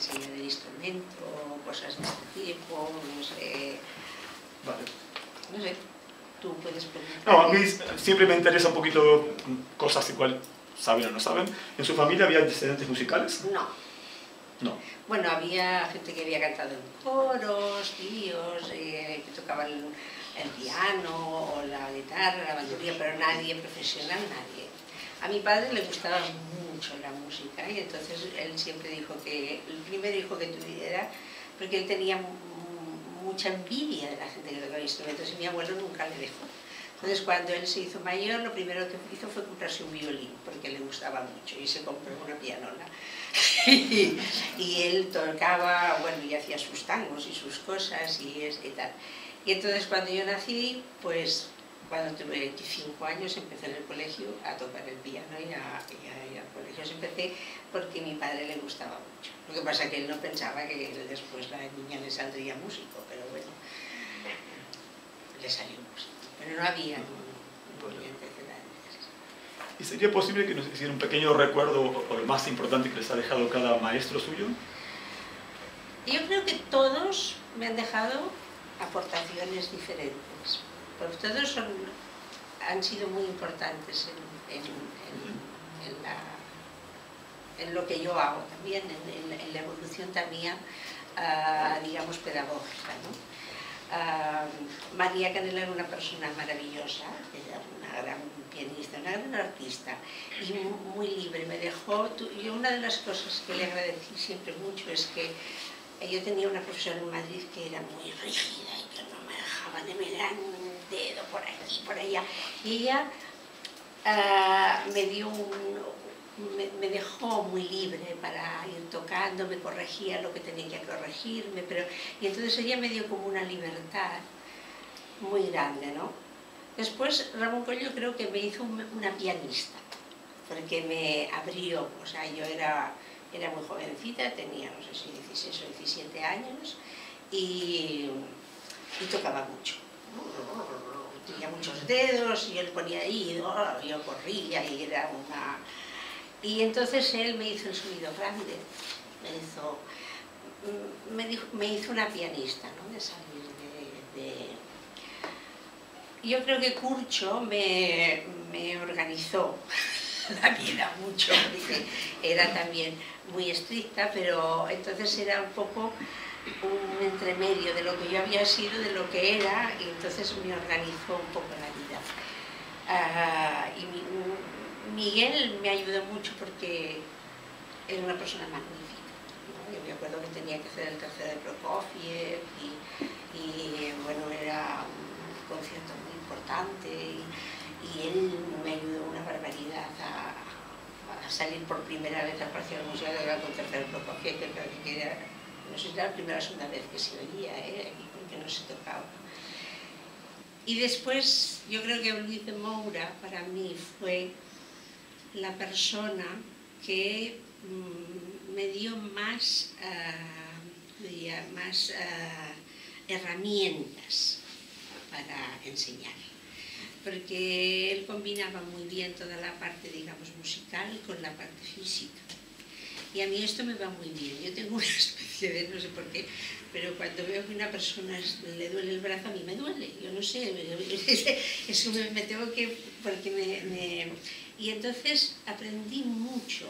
enseñar el instrumento, cosas de este tipo, no sé. Vale. No sé, tú puedes preguntar. No, a mí siempre me interesa un poquito cosas igual saben o no saben. ¿En su familia había descendientes musicales? No. No. Bueno, había gente que había cantado en coros, tíos, eh, que tocaban el piano o la guitarra, la bandurria, pero nadie profesional, nadie. A mi padre le gustaba mucho la música y entonces él siempre dijo que el primer hijo que tuviera, porque él tenía mucha envidia de la gente que tocaba instrumentos y mi abuelo nunca le dejó. Entonces cuando él se hizo mayor, lo primero que hizo fue comprarse un violín, porque le gustaba mucho, y se compró una pianola. y, él tocaba, bueno, y hacía sus tangos y sus cosas y, y tal. Y entonces cuando yo nací, pues cuando tuve 25 años empecé en el colegio a tocar el piano y a, ir al colegio. Empecé porque a mi padre le gustaba mucho. Lo que pasa es que él no pensaba que después la niña le saldría músico, pero bueno, le salió músico. Pero no había ningún. ¿Y sería posible que nos hiciera un pequeño recuerdo o el más importante que les ha dejado cada maestro suyo? Yo creo que todos me han dejado aportaciones diferentes pues todos han sido muy importantes en, lo que yo hago también, en, la evolución también, ah, digamos, pedagógica. Ah, María Canela era una persona maravillosa, era una gran pianista, una gran artista y muy libre. Me dejó, y una de las cosas que le agradecí siempre mucho es que yo tenía una profesora en Madrid que era muy rígida y que no me de mirar dedo por aquí, por allá. Y ella ah, me dio un, me, dejó muy libre para ir tocando, me corregía lo que tenía que corregirme, pero, y entonces ella me dio como una libertad muy grande, ¿no? Después Ramón Collo creo que me hizo una pianista, porque me abrió, o sea, yo era, era muy jovencita, tenía, no sé si 16 o 17 años, y, y tocaba mucho. Tenía muchos dedos y él ponía ahí, y yo corría y era una... Y entonces él me hizo el sonido grande, me hizo, me, hizo una pianista, ¿no? De salir de, Yo creo que Curcho me, me organizó la vida mucho, era también muy estricta, pero entonces era un poco un entremedio de lo que yo había sido, de lo que era, y entonces me organizó un poco la vida. Ah, y Miguel me ayudó mucho porque era una persona magnífica. Yo me acuerdo que tenía que hacer el tercer de Prokofiev y, bueno, era un concierto muy importante y, él me ayudó una barbaridad a, salir por primera vez al parcial musical de con tercer Prokofiev, que era no sé la primera o segunda vez que se oía, ¿eh? porque no se tocaba. Y después, yo creo que Luis de Moura para mí fue la persona que mm, me dio más, uh, más uh, herramientas para enseñar. Porque él combinaba muy bien toda la parte, digamos, musical con la parte física. Y a mí esto me va muy bien. Yo tengo una especie de, no sé por qué, pero cuando veo que una persona le duele el brazo, a mí me duele. Yo no sé, eso me, tengo que... porque me, Y entonces aprendí mucho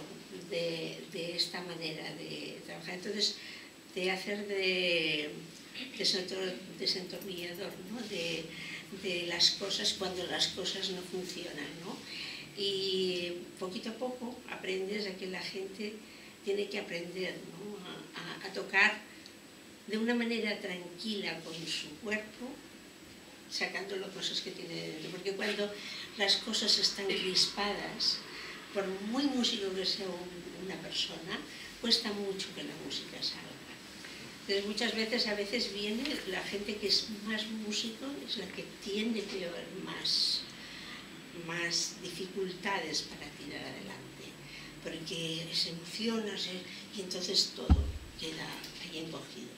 de, de, esta manera de trabajar. Entonces, de hacer de desentornillador, ¿no? de, de las cosas cuando las cosas no funcionan. ¿no? Y poquito a poco aprendes a que la gente tiene que aprender a, tocar de una manera tranquila con su cuerpo, sacando las cosas que tiene dentro. Porque cuando las cosas están crispadas, por muy músico que sea una persona, cuesta mucho que la música salga. Entonces muchas veces, a veces viene la gente que es más músico, es la que tiene peor, más, más dificultades para tirar adelante porque se emociona y entonces todo queda ahí encogido.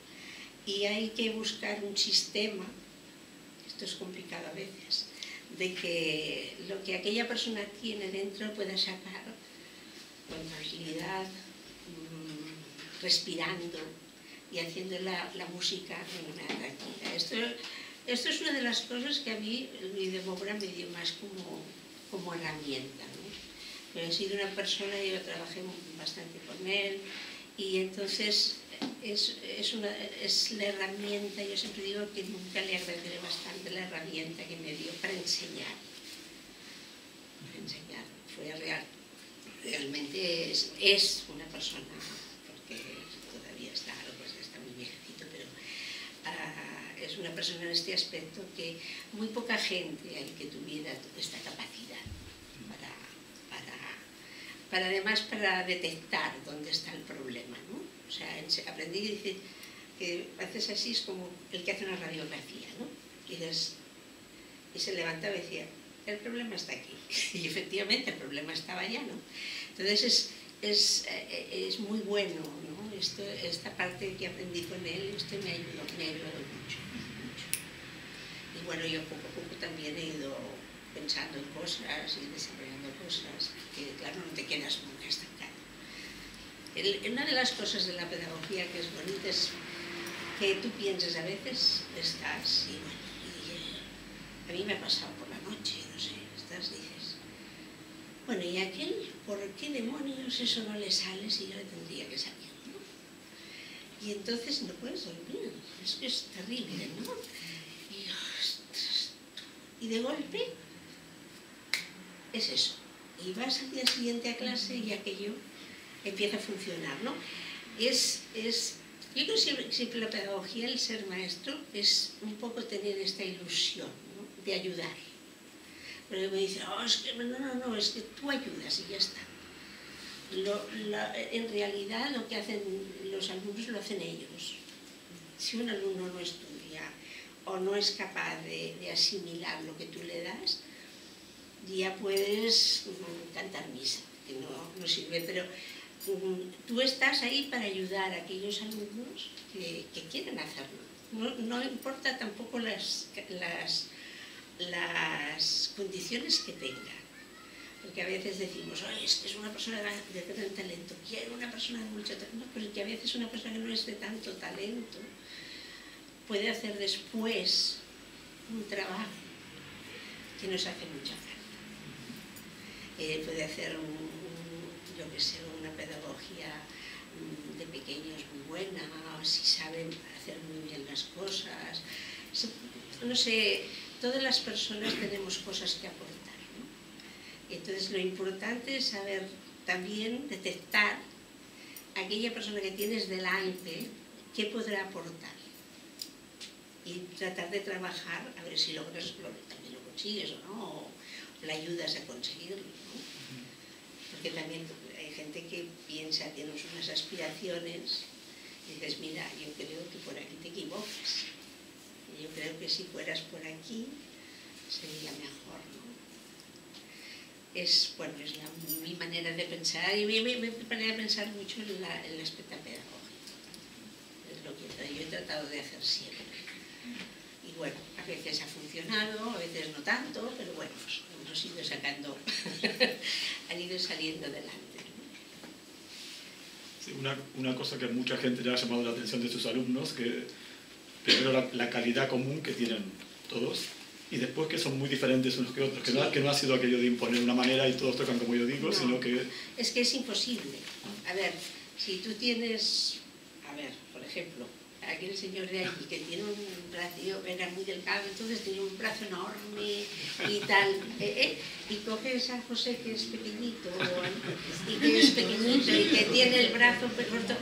Y hay que buscar un sistema, esto es complicado a veces, de que lo que aquella persona tiene dentro pueda sacar con tranquilidad, mm, respirando y haciendo la, la música de una tranquila. Esto, esto es una de las cosas que a mí el videobobra me dio más como, como herramienta. ¿no? Pero he sido una persona, yo trabajé bastante con él y entonces es, es, una, es la herramienta, yo siempre digo que nunca le agradeceré bastante la herramienta que me dio para enseñar. Para enseñar, fue real. Realmente es, es una persona, porque todavía está, pues está muy viejito, pero es una persona en este aspecto que muy poca gente hay que tuviera esta capacidad para además para detectar dónde está el problema, ¿no? O sea, aprendí dice, que haces así es como el que hace una radiografía, ¿no? Y, des, y se levantaba y decía, el problema está aquí. Y efectivamente el problema estaba allá, ¿no? Entonces es, es, eh, es muy bueno, ¿no? Esto, esta parte que aprendí con él, esto me ayudó, me ayudó mucho, mucho. Y bueno, yo poco a poco también he ido pensando en cosas y desarrollando cosas que, claro, no te quedas nunca estancado. Una de las cosas de la pedagogía que es bonita es que tú piensas a veces, estás, y bueno, eh, a mí me ha pasado por la noche, no sé, estás, dices, bueno, y aquel, ¿por qué demonios eso no le sale si yo le tendría que salir? Y entonces no puedes dormir, es que es terrible, ¿no? Y de golpe es eso. Y vas al día siguiente a clase y aquello empieza a funcionar, ¿no? Es, es, yo creo que siempre, la pedagogía, el ser maestro, es un poco tener esta ilusión de ayudar. Pero me dice, oh, no, no, no, es que tú ayudas y ya está. Lo, la, en realidad lo que hacen los alumnos lo hacen ellos. Si un alumno no estudia o no es capaz de, de asimilar lo que tú le das, ya puedes cantar misa, que no, no sirve, pero tú estás ahí para ayudar a aquellos alumnos que, quieren hacerlo. No, importa tampoco las, las, las condiciones que tengan. Porque a veces decimos, Oye, es que es una persona de gran talento, quiero una persona de mucho talento, pero que a veces una persona que no es de tanto talento puede hacer después un trabajo que nos hace mucha falta. Puede hacer un, yo que sé, una pedagogía mm, de pequeños muy buena, si saben hacer muy bien las cosas. No sé, todas las personas tenemos cosas que aportar. Entonces lo importante es saber también detectar aquella persona que tienes delante, qué podrá aportar. Y tratar de trabajar, a ver si logras, también lo consigues o no, o la ayudas a conseguirlo. ¿no? Porque también gente que piensa, tiene unas aspiraciones, y dices, mira, yo creo que por aquí te equivocas. Yo creo que si fueras por aquí sería mejor, ¿no? Es, bueno, es mi manera de pensar y mi, manera de pensar mucho en, la, en el aspecto pedagógico. Es lo que yo he tratado de hacer siempre. Y bueno, a veces ha funcionado, a veces no tanto, pero bueno, pues hemos ido sacando, han ido saliendo adelante. Sí, una, una, cosa que mucha gente ya ha llamado la atención de sus alumnos, que primero la, la, calidad común que tienen todos y después que son muy diferentes unos que otros, que, sí. no, que no ha sido aquello de imponer una manera y todos tocan como yo digo, no, sino que... Es que es imposible. A ver, si tú tienes, a ver, por ejemplo, aquel señor de aquí que tiene un brazo, era muy delgado, entonces tiene un brazo enorme y tal, eh, eh, y coges a José que es pequeñito, y que es pequeñito y que tiene el brazo corto,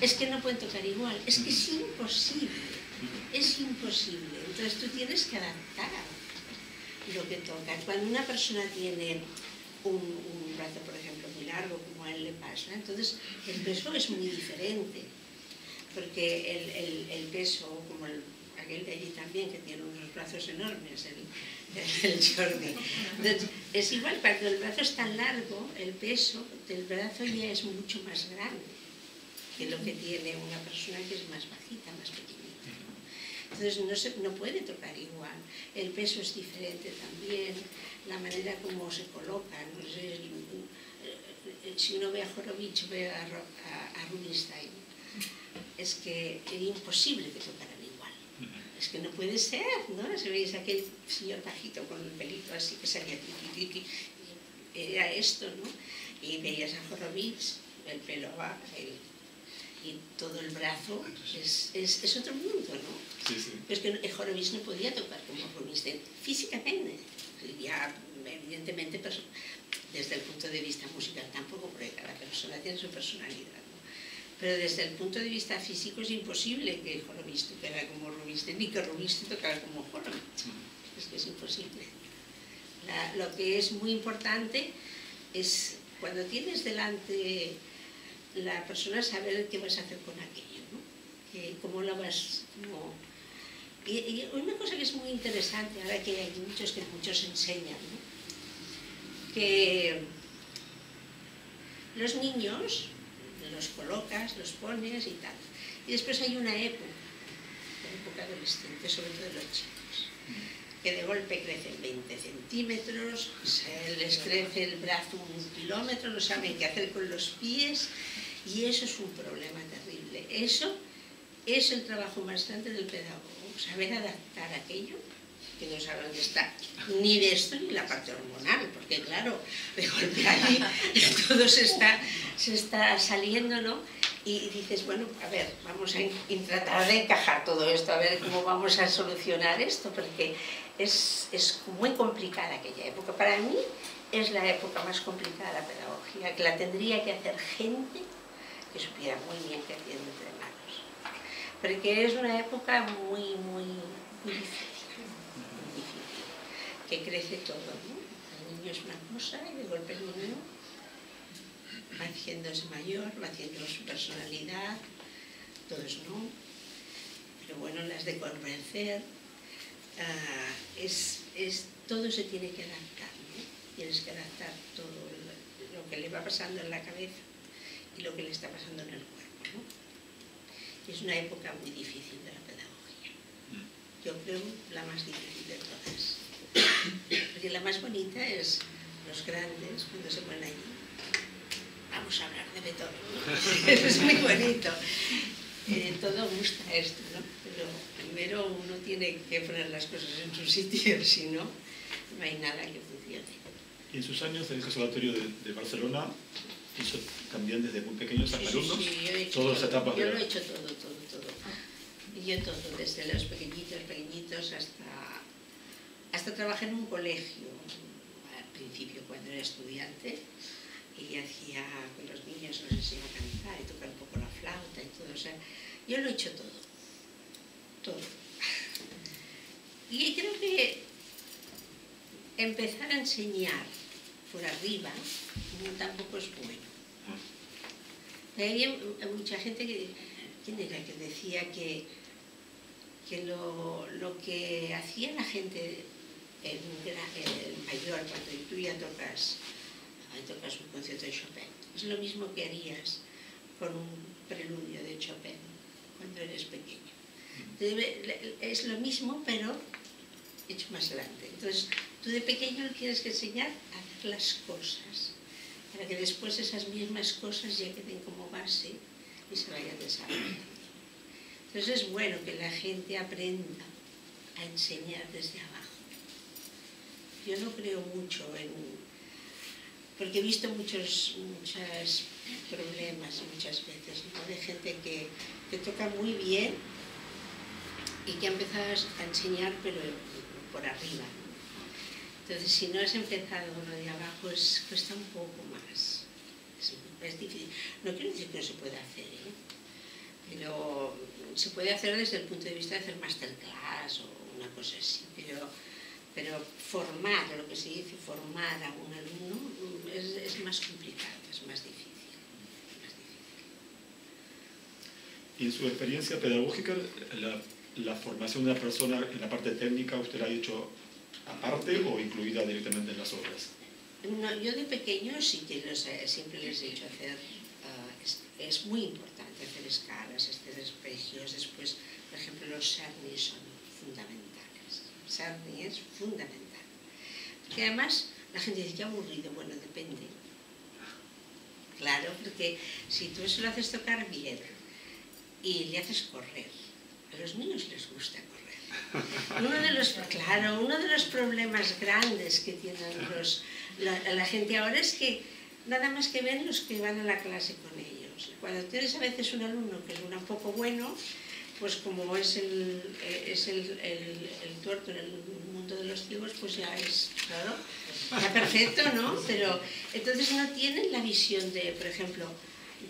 es que no pueden tocar igual, es que es imposible, es imposible, entonces tú tienes que adaptar lo que toca. Cuando una persona tiene un, un brazo, por ejemplo, muy largo, como a él le pasa, entonces el peso es muy diferente porque el, el, el peso, como el, aquel de allí también, que tiene unos brazos enormes, el, Jordi. Entonces, es igual, cuando el brazo es tan largo, el peso del brazo ya es mucho más grande que lo que tiene una persona que es más bajita, más pequeñita. Entonces no, se, no puede tocar igual. El peso es diferente también, la manera como se colocan. No sé, si uno ve a Jorovich, ve a, a, a Rubinstein es que era imposible que tocaran igual. Es que no puede ser, ¿no? Si veis aquel señor bajito con el pelito así que salía tiki, era esto, ¿no? Y veías a Horowitz, el pelo va, y todo el brazo, es, es, es otro mundo, ¿no? Sí, sí. Pero es que Horowitz no podía tocar como Horowitz físicamente. Ya, evidentemente, desde el punto de vista musical tampoco, porque cada persona tiene su personalidad. Pero desde el punto de vista físico es imposible que Horowitz tocara como Horowitz, ni que Horowitz tocara como Horowitz. Es que es imposible. La, lo que es muy importante es cuando tienes delante la persona saber qué vas a hacer con aquello, ¿no? Que, cómo lo vas... Cómo... Y, y, una cosa que es muy interesante, ahora que hay muchos que muchos enseñan, ¿no? que los niños los colocas, los pones y tal. Y después hay una época, la época adolescente, sobre todo de los chicos, que de golpe crecen 20 centímetros, se les crece el brazo un kilómetro, no saben qué hacer con los pies, y eso es un problema terrible. Eso es el trabajo más grande del pedagogo, saber adaptar aquello que no sabe dónde está, ni de esto ni la parte hormonal, porque claro, de golpe ahí todo se está, se está saliendo, ¿no? Y dices, bueno, a ver, vamos a tratar de encajar todo esto, a ver cómo vamos a solucionar esto, porque es, es muy complicada aquella época. Para mí es la época más complicada de la pedagogía, que la tendría que hacer gente que supiera muy bien qué tiene entre manos. Porque es una época muy, muy, muy difícil, que crece todo, ¿no? El niño es una cosa y de golpe el niño va haciéndose mayor, va haciendo su personalidad, todos no, pero bueno, las de convencer, uh, es, es, todo se tiene que adaptar, ¿no? Tienes que adaptar todo lo que le va pasando en la cabeza y lo que le está pasando en el cuerpo. ¿no? Es una época muy difícil de la pedagogía. Yo creo la más difícil de todas. Porque la más bonita es los grandes, cuando se ponen allí. Vamos a hablar de Beethoven. es muy bonito. Eh, todo gusta esto, ¿no? Pero primero uno tiene que poner las cosas en su sitio, si no, no hay nada que funcione. Y en sus años en el Conservatorio de, de Barcelona, hizo también desde muy pequeños Sí, sí, alumnos, sí, yo he hecho todas las etapas Yo de lo he hecho todo, todo, todo. Yo todo, desde los pequeñitos, pequeñitos hasta, hasta trabajé en un colegio al principio cuando era estudiante y hacía con los niños, les enseñaba a cantar y tocar un poco la flauta y todo. O sea, yo lo he hecho todo, todo. Y creo que empezar a enseñar por arriba tampoco es bueno. Había mucha gente que, que decía que, que lo, lo que hacía la gente en mayor, cuando tú ya tocas, ahí tocas un concierto de Chopin, es lo mismo que harías con un preludio de Chopin cuando eres pequeño. Debe- es lo mismo, pero hecho más grande. Entonces, tú de pequeño le tienes que enseñar a hacer las cosas, para que después esas mismas cosas ya queden como base y se vayan desarrollando. Entonces es bueno que la gente aprenda a enseñar desde abajo. Yo no creo mucho en... porque he visto muchos, muchos problemas muchas veces, ¿no? de gente que, que toca muy bien y que ha empezado a enseñar pero por arriba. Entonces, si no has empezado uno de abajo, es, cuesta un poco más. Es, es difícil. No quiero decir que no se pueda hacer, ¿eh? pero se puede hacer desde el punto de vista de hacer masterclass o una cosa así. Pero, pero formar, lo que se dice, formar a un alumno es, es más complicado, es más difícil. más difícil. Y en su experiencia pedagógica, la, la formación de una persona en la parte técnica, ¿usted la ha hecho aparte o incluida directamente en las obras? No, yo de pequeño sí que los, siempre les he hecho hacer, ah, es, es muy importante hacer escalas, hacer espejios, después, por ejemplo, los sarnis son fundamentales. Es fundamental. Porque además la gente dice, qué aburrido, bueno, depende. Claro, porque si tú eso lo haces tocar bien y le haces correr. A los niños les gusta correr. Uno de los, claro, uno de los problemas grandes que tienen los, la, la gente ahora es que nada más que ven los que van a la clase con ellos. Cuando tienes a veces un alumno que es un poco bueno, pues como es el, es el, el, el, tuerto en el mundo de los ciegos, pues ya es, claro, ya perfecto, ¿no? Pero entonces no tienen la visión de, por ejemplo,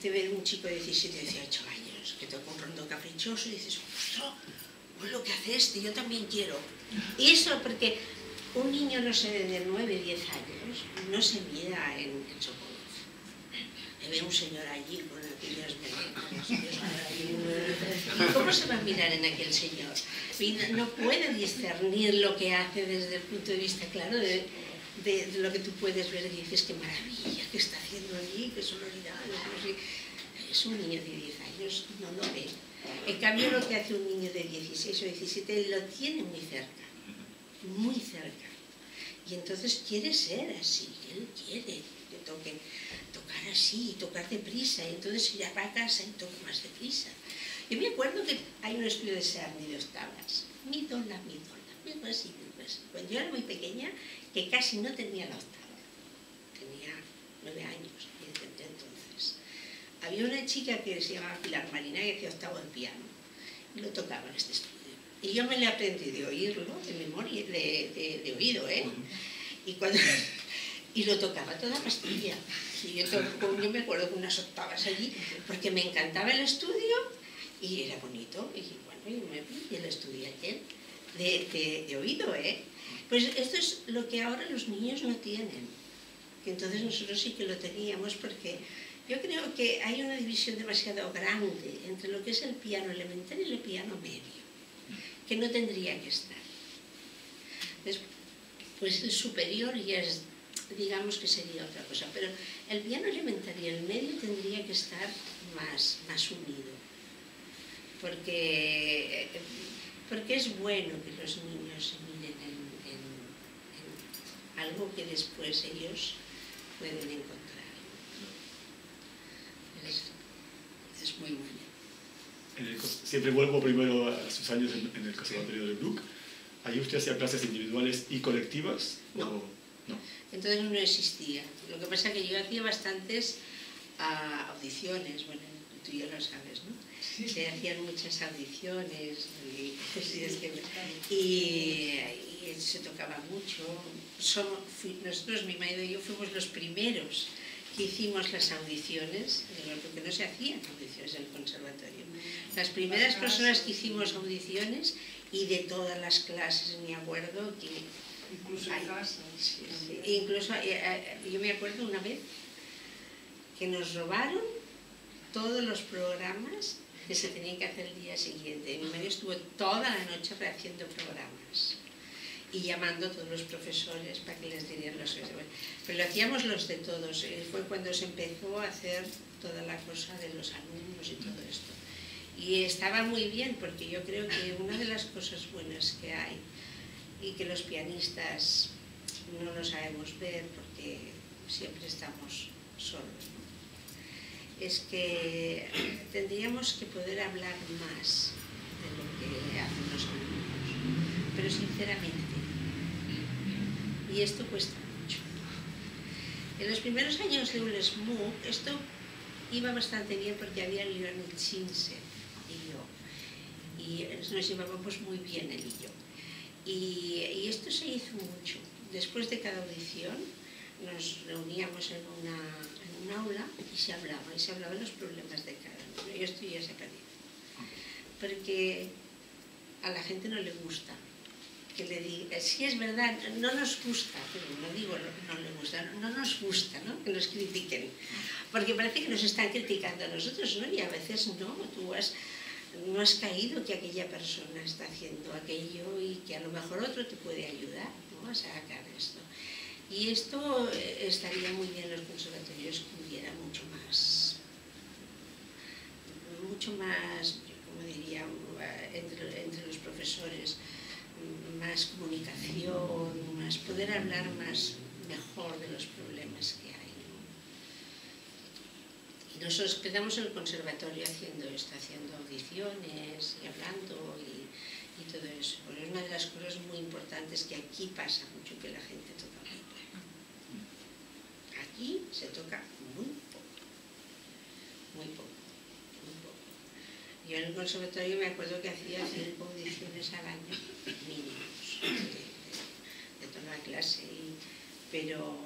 de ver un chico de 17, 18 años que toca un rondo caprichoso y dices, ostras, pues lo que hace este, yo también quiero. Y eso porque un niño, no sé, de 9, 10 años, no se mira en, en su ve un señor allí con melenas. ¿Cómo se va a mirar en aquel señor? No puede discernir lo que hace desde el punto de vista, claro, de, lo que tú puedes ver y dices, qué maravilla, qué está haciendo allí, qué sonoridad. Es un niño de 10 años, no lo ve. En cambio, lo que hace un niño de 16 o 17 lo tiene muy cerca, muy cerca. Y entonces quiere ser así, él quiere que toque tocar así, tocar deprisa, y entonces ya va a casa y toca más deprisa. Yo me acuerdo que hay un estudio de Sarni de octavas, mi dola, mi dola, mi así, mi así. Cuando yo era muy pequeña, que casi no tenía la octava, tenía nueve años, desde entonces. Había una chica que se llamaba Pilar Marina que hacía octavo de piano, y lo tocaba en este estudio. Y yo me le aprendí de oírlo, de memoria, de, de, de oído, ¿eh? Y cuando y lo tocaba toda pastilla. Y yo, yo me acuerdo con unas octavas allí, porque me encantaba el estudio y era bonito. Y bueno, y, me, el estudio aquel de, oído, ¿eh? Pues esto es lo que ahora los niños no tienen. Que entonces nosotros sí que lo teníamos porque yo creo que hay una división demasiado grande entre lo que es el piano elemental y el piano medio, que no tendría que estar. Pues el superior ya es digamos que sería otra cosa. Pero el piano elementario y el medio tendría que estar más, más unido. Porque, porque es bueno que los niños se miren en, en, en algo que después ellos pueden encontrar. Es, es muy bueno. El, siempre vuelvo primero a sus años en, en el Conservatorio de Bruck. ¿Allí usted hacía clases individuales y colectivas? No. O, no. Entonces no existía. Lo que pasa es que yo hacía bastantes uh, audiciones, bueno, tú ya lo sabes, ¿no? Sí. Se hacían muchas audiciones y, y, y se tocaba mucho. Somos, fui, nosotros, mi marido y yo, fuimos los primeros que hicimos las audiciones, porque no se hacían audiciones en el conservatorio. Las primeras personas que hicimos audiciones y de todas las clases, me acuerdo que Incluso en casa. Sí, sí. Incluso, eh, eh, yo me acuerdo una vez que nos robaron todos los programas que se tenían que hacer el día siguiente. Mi marido estuvo toda la noche rehaciendo programas y llamando a todos los profesores para que les dieran los Pero lo hacíamos los de todos. Eh, fue cuando se empezó a hacer toda la cosa de los alumnos y todo esto. Y estaba muy bien porque yo creo que una de las cosas buenas que hay y que los pianistas no lo sabemos ver porque siempre estamos solos. Es que tendríamos que poder hablar más de lo que hacen los alumnos, pero sinceramente. Y esto cuesta mucho. En los primeros años de ULESMUC esto iba bastante bien porque había Lionel Chinse y yo. Y nos llevábamos muy bien él y yo. Y, esto se hizo mucho. Después de cada audición nos reuníamos en, una, en un aula y se hablaba, y se hablaba los problemas de cada uno. Y esto ya se perdido. Porque a la gente no le gusta que le diga, sí es verdad, no nos gusta, pero no digo no, no le gusta, no nos gusta ¿no? que nos critiquen, porque parece que nos están criticando a nosotros, ¿no? Y a veces no, tú has, no has caído que aquella persona está haciendo aquello y que a lo mejor otro te puede ayudar ¿no? a sacar esto. Y esto eh, estaría muy bien en los conservatorios que hubiera mucho más, mucho más, como diría, entre, entre los profesores, más comunicación, más poder hablar más mejor de los problemas que hay. ¿no? Y nosotros empezamos en el conservatorio haciendo esto, haciendo audiciones y hablando y, y todo eso. Es una de las cosas muy importantes que aquí pasa mucho, que la gente toca muy poco. Aquí se toca muy poco, muy poco, muy poco. Yo en el conservatorio me acuerdo que hacía cinco audiciones al año mínimos de, toda la clase, pero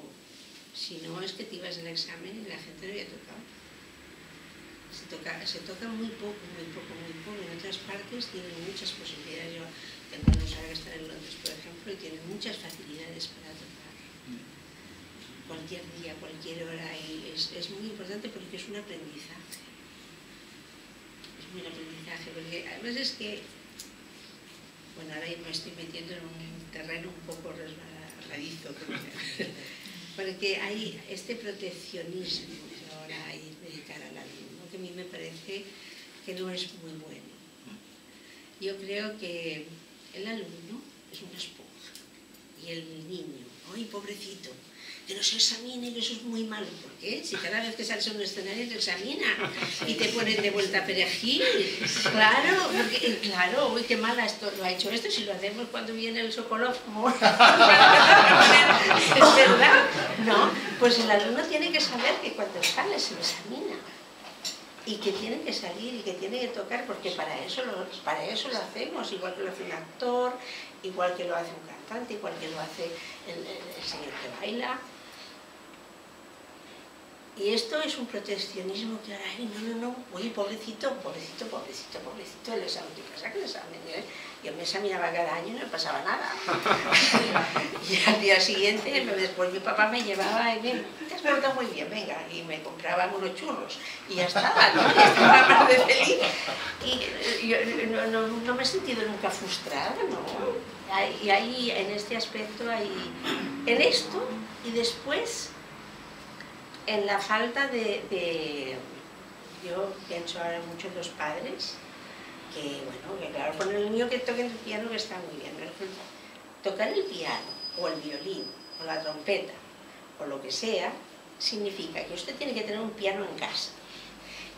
si no es que te ibas al examen y la gente no había tocado se toca, se toca muy poco, muy poco, muy poco. En otras partes tienen muchas posibilidades. Yo tengo unos que estar en Londres, por ejemplo, y tienen muchas facilidades para tocar. Cualquier día, cualquier hora, y es, es muy importante porque es un aprendizaje. Es un aprendizaje, porque a veces que, bueno, ahora me estoy metiendo en un terreno un poco resbaladizo, porque hay este proteccionismo que ahora hay de cara a la vida que a mí me parece que no es muy bueno. Yo creo que el alumno es una esponja y el niño, ¡ay, pobrecito! que no se examine, que eso es muy malo. ¿Por qué? Si cada vez que sales a un escenario te examina y te ponen de vuelta perejil. Claro, claro, uy, qué mala esto, lo ha hecho esto, si lo hacemos cuando viene el Sokolov, es verdad, ¿no? Pues el alumno tiene que saber que cuando sale se lo examina y que tiene que salir y que tiene que tocar porque para eso lo, para eso lo hacemos, igual que lo hace un actor, igual que lo hace un cantante, igual que lo hace el, el señor que baila. Y esto es un proteccionismo que ahora, no, no, no, oye, pobrecito, pobrecito, pobrecito, pobrecito, el examen, ¿qué pasa que el examen? ¿eh? Yo me examinaba cada año y no me pasaba nada. y al día siguiente, después mi papá me llevaba y me, te has portado muy bien, venga, y me compraba unos churros. Y ya estaba, ¿no? Y estaba más de feliz. Y yo no, no, no, me he sentido nunca frustrada, ¿no? Y ahí, en este aspecto, hay, en esto, y después en la falta de, yo pienso ahora mucho en los padres, que bueno, que claro, poner el niño que toque el piano que está muy bien, pero tocar el piano, o el violín, o la trompeta, o lo que sea, significa que usted tiene que tener un piano en casa,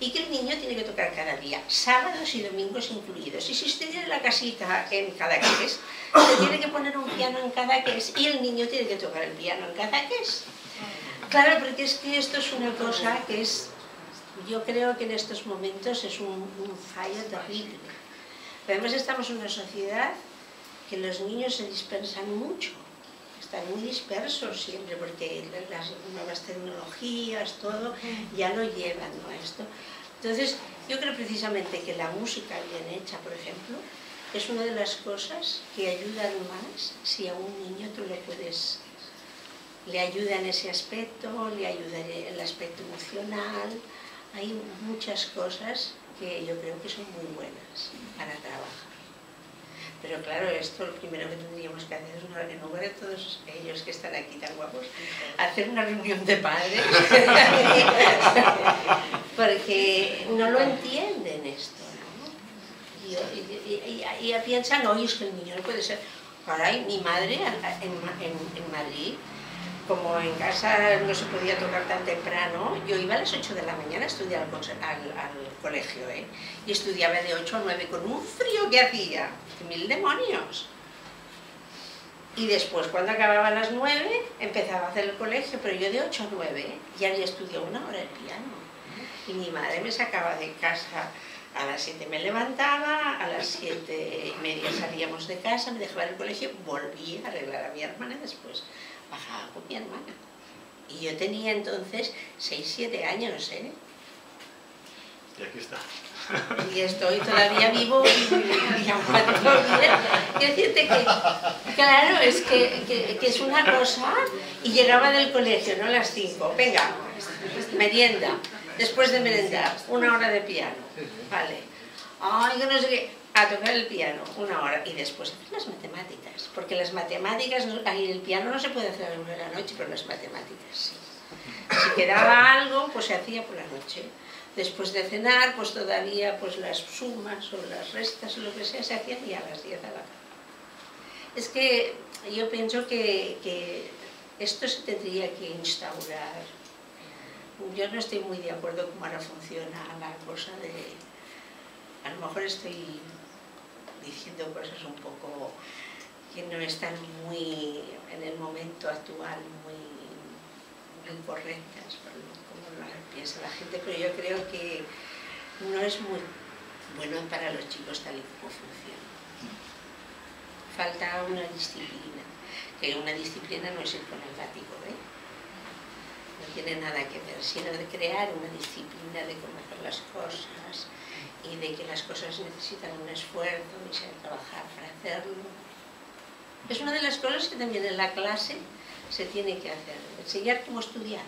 y que el niño tiene que tocar cada día, sábados y domingos incluidos. Y si usted tiene la casita en Cadaqués, usted tiene que poner un piano en Cadaqués y el niño tiene que tocar el piano en Cadaqués. Claro, porque es que esto es una cosa que es, yo creo que en estos momentos es un, un fallo terrible. Además estamos en una sociedad que los niños se dispersan mucho, están muy dispersos siempre porque las nuevas tecnologías, todo, ya lo llevan ¿no? a esto. Entonces, yo creo precisamente que la música bien hecha, por ejemplo, es una de las cosas que ayudan más si a un niño tú le puedes le ayuda en ese aspecto, le ayuda en el aspecto emocional. Hay muchas cosas que yo creo que son muy buenas para trabajar. Pero claro, esto lo primero que tendríamos que hacer es, una, en lugar de todos ellos que están aquí tan guapos, hacer una reunión de padres, porque no lo entienden esto. Y, y, piensan, oye, es que el niño no puede ser... Caray, mi madre en, en Madrid como en casa no se podía tocar tan temprano, yo iba a las 8 de la mañana a estudiar al, colegio, ¿eh? y estudiaba de 8 a 9 con un frío que hacía, mil demonios. Y después, cuando acababa las 9, empezaba a hacer el colegio, pero yo de 8 a 9 ya había estudiado una hora el piano. Y mi madre me sacaba de casa, a las 7 me levantaba, a las 7 y media salíamos de casa, me dejaba el colegio, volvía a arreglar a mi hermana después bajaba con mi hermana. Y yo tenía entonces 6, 7 años, ¿eh? Y aquí está. Y estoy todavía vivo y aguanto bien. Quiero decirte que, claro, es que, que, que, es una cosa. Y llegaba del colegio, ¿no? A las 5. Venga, merienda. Después de merendar, una hora de piano. Vale. Ay, que no sé qué a tocar el piano una hora y después hacer las matemáticas, porque las matemáticas, el piano no se puede hacer a la una de la noche, pero las matemáticas sí. Si quedaba algo, pues se hacía por la noche. Después de cenar, pues todavía pues las sumas o las restas o lo que sea se hacían y a las 10 a la cama. Es que yo pienso que, que esto se tendría que instaurar yo no estoy muy de acuerdo cómo ahora funciona la cosa de... A lo mejor estoy diciendo cosas un poco que no están muy, en el momento actual, muy, muy correctas, por lo, piensa la gente, pero yo creo que no es muy bueno para los chicos tal y como funciona. Falta una disciplina, que una disciplina no es el con el látigo, ¿eh? no tiene nada que ver, sino de crear una disciplina de cómo hacer las cosas y de que las cosas necesitan un esfuerzo y se trabajar para hacerlo. Es una de las cosas que también en la clase se tiene que hacer, enseñar cómo estudiar.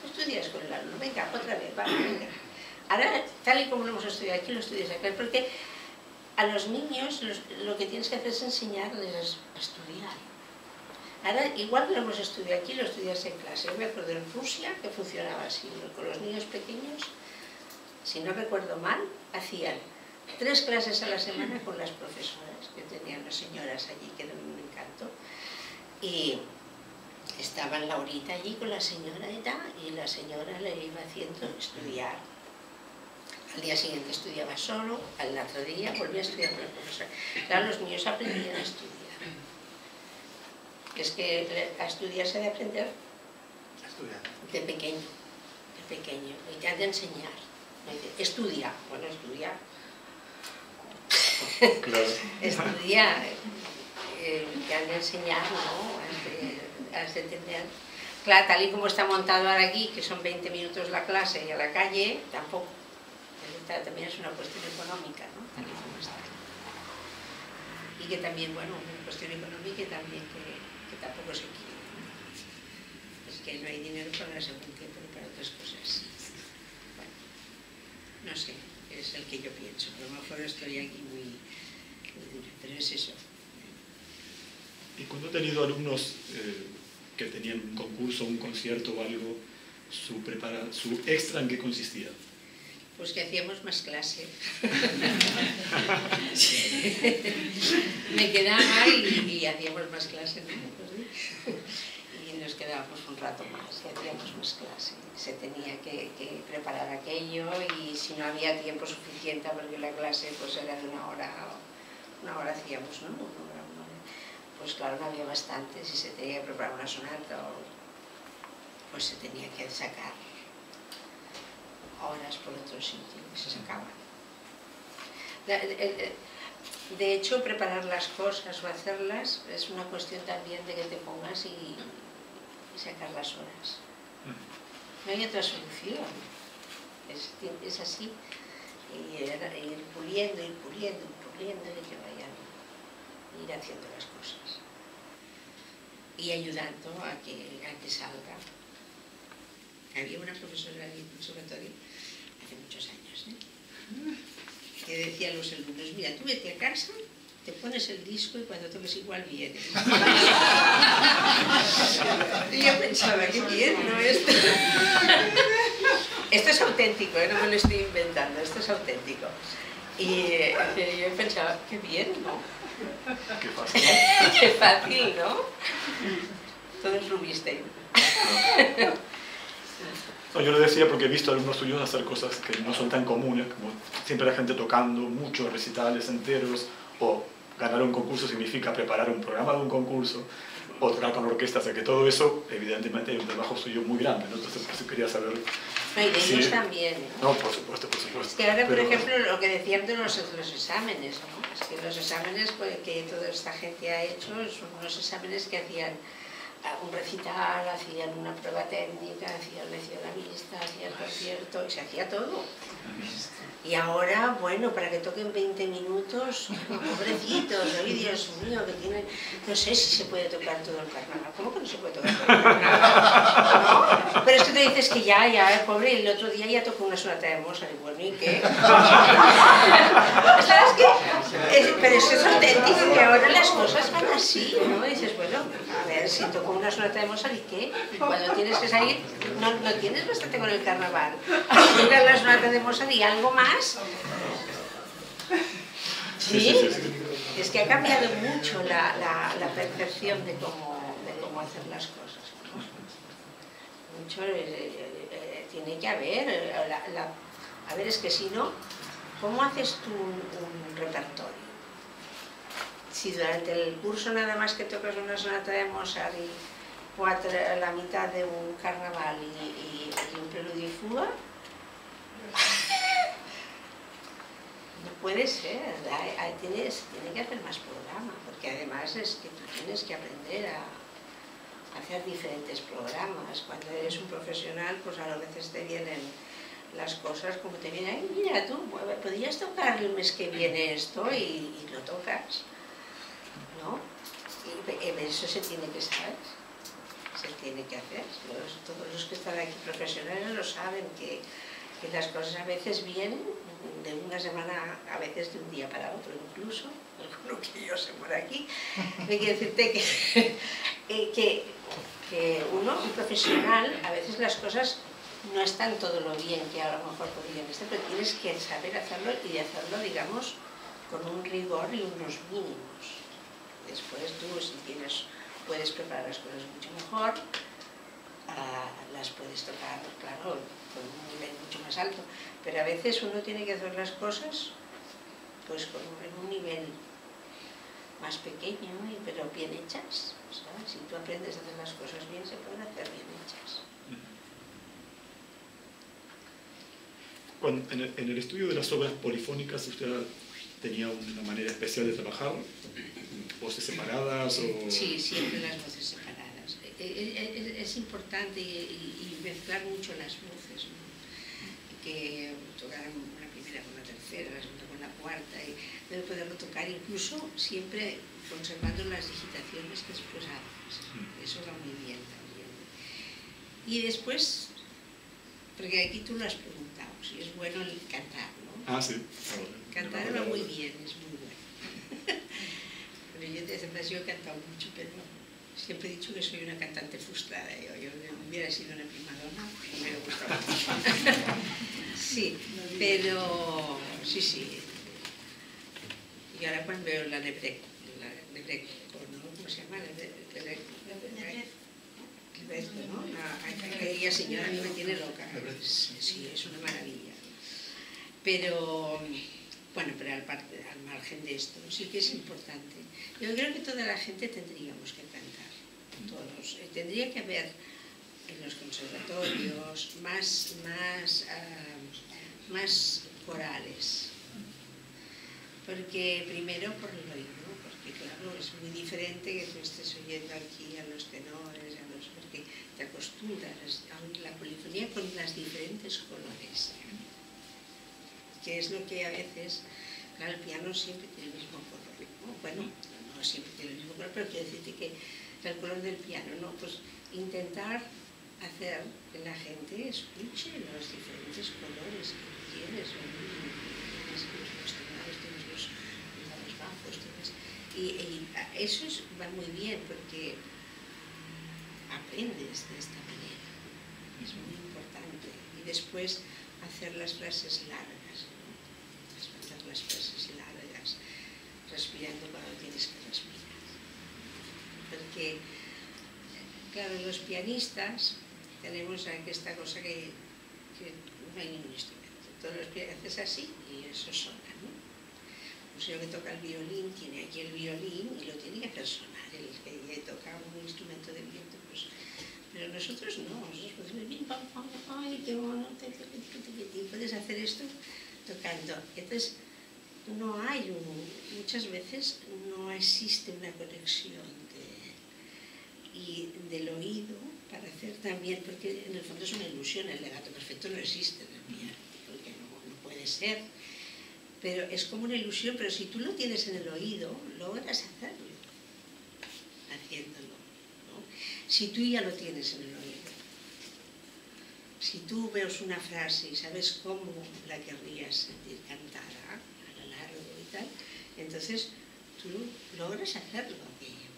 Tú estudias con el alumno, venga, otra vez, va, venga. Ahora, tal y como lo hemos estudiado aquí, lo estudias acá, porque a los niños lo que tienes que hacer es enseñarles a estudiar. Ahora, igual lo hemos estudiado aquí, lo estudias en clase. Yo me acuerdo en Rusia que funcionaba así, con los niños pequeños, si no recuerdo mal, hacían tres clases a la semana con las profesoras que tenían las señoras allí, que eran un encanto, y estaban Laurita allí con la señora y tal, y la señora le iba haciendo estudiar. Al día siguiente estudiaba solo, al otro día volvía a estudiar con la profesora. Claro, los niños aprendían a estudiar. Es que a estudiar se de aprender de pequeño, de pequeño, y te han de enseñar. Estudia, bueno, estudia. Claro. estudia, eh, te han de enseñar, ¿no? Has de, tener... Claro, tal y como está montado ahora aquí, que son 20 minutos la clase y a la calle, tampoco. También es una cuestión económica, ¿no? Tal y como está. Y que también, bueno, una cuestión económica y también que, que tampoco se quiere. Es que no hay dinero para la segunda pero para otras cosas no sé, es el que yo pienso. A lo mejor estoy aquí muy, muy pero es eso. ¿Y cuando he tenido alumnos eh, que tenían un concurso, un concierto o algo, su, prepara, su extra en qué consistía? Pues que hacíamos más clase. Me quedaba y, y, hacíamos más clase. ¿no? Nos quedábamos un rato más y hacíamos más clase. Se tenía que, preparar aquello y si no había tiempo suficiente, porque la clase pues era de una hora, una hora hacíamos, ¿no? Pues claro, no había bastante, si se tenía que preparar una sonata, pues se tenía que sacar horas por otro sitio y se sacaban. De hecho, preparar las cosas o hacerlas es una cuestión también de que te pongas y, y sacar las horas. No hay otra solución. Es, es así. Y ir, puliendo, ir puliendo, ir puliendo y que vayan ir haciendo las cosas. Y ayudando a que, a que salga. Había una profesora en el conservatorio hace muchos años, ¿eh? que decía a los alumnos, mira, tú vete a casa te pones el disco y cuando toques igual vienes. y yo pensaba, qué bien, ¿no? Esto, esto es auténtico, ¿eh? no me lo estoy inventando, esto es auténtico. Y eh, yo pensaba, qué bien, ¿no? Qué fácil. qué fácil, ¿no? Todo es Rubinstein. No, yo lo decía porque he visto a alumnos tuyos hacer cosas que no son tan comunes, como siempre la gente tocando muchos recitales enteros, o ganar un concurso significa preparar un programa de un concurso, o tocar con orquesta, o sea que todo eso, evidentemente, hay un trabajo suyo muy grande, ¿no? entonces pues, quería saber... No, y de ellos también. ¿no? por supuesto, por supuesto. Es que ahora, por ejemplo, lo que decían de los, los exámenes, ¿no? es que los exámenes pues, que toda esta gente ha hecho son unos exámenes que hacían un recital, hacían una prueba técnica, hacían lección a vista, hacían concierto, y se hacía todo. Y ahora, bueno, para que toquen 20 minutos, pobrecitos, ay Dios mío, que tienen... No sé si se puede tocar todo el carnaval. ¿Cómo que no se puede tocar todo el carnaval? ¿No? Pero es que te dices que ya, ya, pobre, el otro día ya tocó una sonata de Mozart, y bueno, ¿y qué? ¿Sabes qué? pero eso es auténtico, que ahora las cosas van así, ¿no? Dices, bueno, si tocó una sonata de Mozart, ¿y qué? Cuando tienes que salir, no, no tienes bastante con el carnaval. Tocas la sonata de Mozart y algo más ¿Sí? Es que ha cambiado mucho la, la, percepción de cómo, de cómo, hacer las cosas. mucho eh, tiene que haber. a ver, es que si no, ¿cómo haces tú un, repertorio? Si durante el curso nada más que tocas una sonata de Mozart y cuatro, la mitad de un carnaval y, un preludio y fuga, no puede ser, tienes, tiene que hacer más programa, porque además es que tú tienes que aprender a, hacer diferentes programas. Cuando eres un profesional, pues a veces te vienen las cosas como te vienen, Ay, mira tú, podrías tocar el mes que viene esto y, lo tocas. Eso se tiene que saber, se tiene que hacer. todos los que están aquí profesionales lo saben, que, que las cosas a veces vienen de una semana, a veces de un día para otro incluso, lo que yo sé por aquí, me quiero decirte que, que, que uno, un profesional, a veces las cosas no están todo lo bien que a lo mejor podrían estar, pero tienes que saber hacerlo y hacerlo, digamos, con un rigor y unos mínimos. Después tú, si tienes, puedes preparar las cosas mucho mejor, ah, las puedes tocar, claro, con un nivel mucho más alto, pero a veces uno tiene que hacer las cosas pues con un nivel más pequeño, pero bien hechas. Si tú aprendes a hacer las cosas bien, se pueden hacer bien hechas. en, el, estudio de las obras polifónicas, ¿usted tenía una manera especial de trabajar? ¿Voces separadas? O... Sí, siempre las voces separadas. E, e, e, es, importante y, mezclar mucho las voces. Que tocar una primera con la tercera, la segunda con la cuarta, y poderlo tocar incluso siempre conservando las digitaciones que después haces. Eso va muy bien también. Y después, porque aquí tú lo has preguntado, si es bueno el cantar, ¿no? Ah, sí. Cantar va muy bien, es muy bueno. Yo desde yo he cantado mucho, pero siempre he dicho que soy una cantante frustrada. Yo, yo hubiera sido una primadona, me hubiera gustado mucho. sí, pero sí, sí. Y ahora cuando veo la Nebrec, la Nebrec, ¿cómo se llama? Nebrec, ¿no? Aquella señora que me tiene loca. Sí, es una maravilla. Pero, bueno, pero al, margen de esto, sí que es importante. Yo creo que toda la gente tendríamos que cantar, todos. Eh, tendría que haber en los conservatorios más, más, uh, más corales porque primero por el oído, porque claro, es muy diferente que tú estés oyendo aquí a los tenores, a los, porque te acostumbras a la polifonía con las diferentes colores, que es lo que a veces, claro, el piano siempre tiene el mismo color, bueno, no siempre tiene el mismo color, pero quiero decirte que el color del piano, ¿no? Pues intentar hacer que la gente escuche los diferentes colores que tienes, Y, eso va muy bien porque aprendes de esta manera, es muy importante. Y después hacer las frases largas, hacer frases largas, respirando cuando tienes que respirar. Porque, claro, los pianistas tenemos esta cosa que, no hay ningún instrumento. Todos los pianistas haces así y eso suena, ¿no? un señor que toca el violín tiene aquí el violín y lo tiene que personar, el que toca un instrumento de viento, pues, pero nosotros no, nosotros podemos pam, pam, ay, qué bueno, puedes hacer esto tocando. Entonces, no hay un, muchas veces no existe una conexión de, y del oído para hacer también, porque en el fondo es una ilusión, el legato perfecto no existe piano, porque no, no puede ser pero es como una ilusión, pero si tú lo tienes en el oído, logras hacerlo, haciéndolo. Si tú ya lo tienes en el oído, si tú ves una frase y sabes cómo la querrías sentir cantada a lo largo y tal, entonces tú logras hacerlo aquello.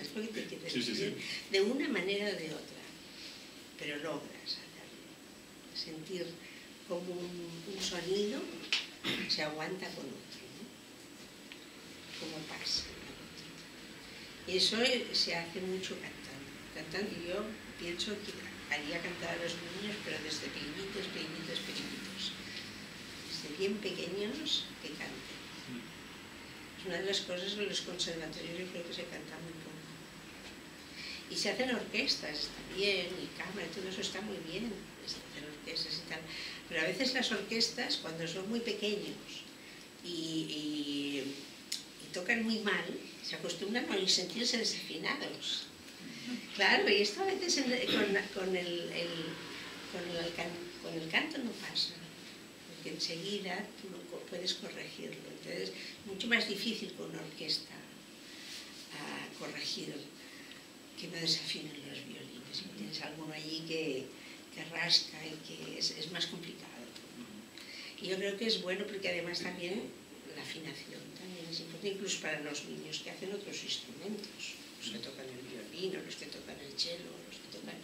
Es lo que te quiero decir, de una manera o de otra, pero logras hacerlo. Sentir como un sonido se aguanta con otro, ¿no? Como pasa Y eso se hace mucho cantando. Cantando, yo pienso que haría cantar a los niños, pero desde pequeñitos, pequeñitos, pequeñitos. Desde bien pequeños que canten. Es una de las cosas en los conservatorios yo creo que se canta muy poco. Y se hacen orquestas también, y cámara, todo eso está muy bien, se hacen orquestas y tal. Pero a veces las orquestas, cuando son muy pequeños y, tocan muy mal, se acostumbran a sentirse desafinados. Claro, y esto a veces con, con, el, el, con, el, con el canto no pasa, porque enseguida tú no puedes corregirlo. Entonces, es mucho más difícil con una orquesta uh, corregirlo que no desafinen los violines. Si tienes alguno allí que, que rasca y que es, es, más complicado. Y yo creo que es bueno porque además también la afinación también es importante, incluso para los niños que hacen otros instrumentos, los que tocan el violín, o los que tocan el cello, los que tocan...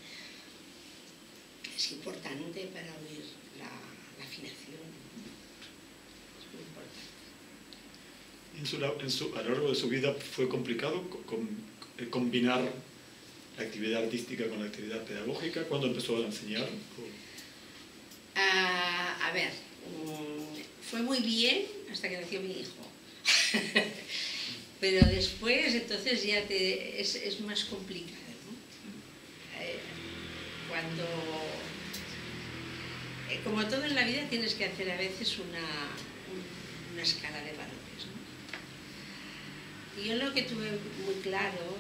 Es importante para oír la, la afinación. Es muy importante. En su, en su, a lo largo de su vida fue complicado con, eh, combinar la actividad artística con la actividad pedagógica? ¿Cuándo empezó a enseñar? Uh, a ver, um, fue muy bien hasta que nació mi hijo. Pero después, entonces ya te, es, es más complicado. ¿no? Eh, cuando, eh, como todo en la vida, tienes que hacer a veces una, una escala de valores. yo lo que tuve muy claro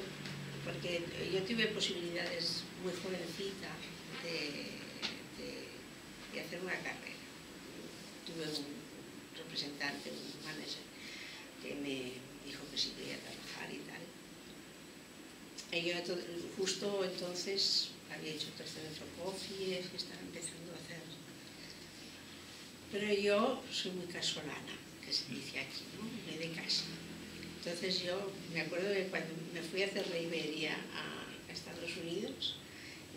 porque yo tuve posibilidades muy jovencita de, de, hacer una carrera. Tuve un representante, un manager, que me dijo que sí quería trabajar y tal. Y yo justo entonces había hecho de Prokofiev y estaba empezando a hacer. Pero yo soy muy casolana, que se dice aquí, ¿no? Me de casa. Entonces yo me acuerdo de cuando me fui a hacer la Iberia a Estados Unidos,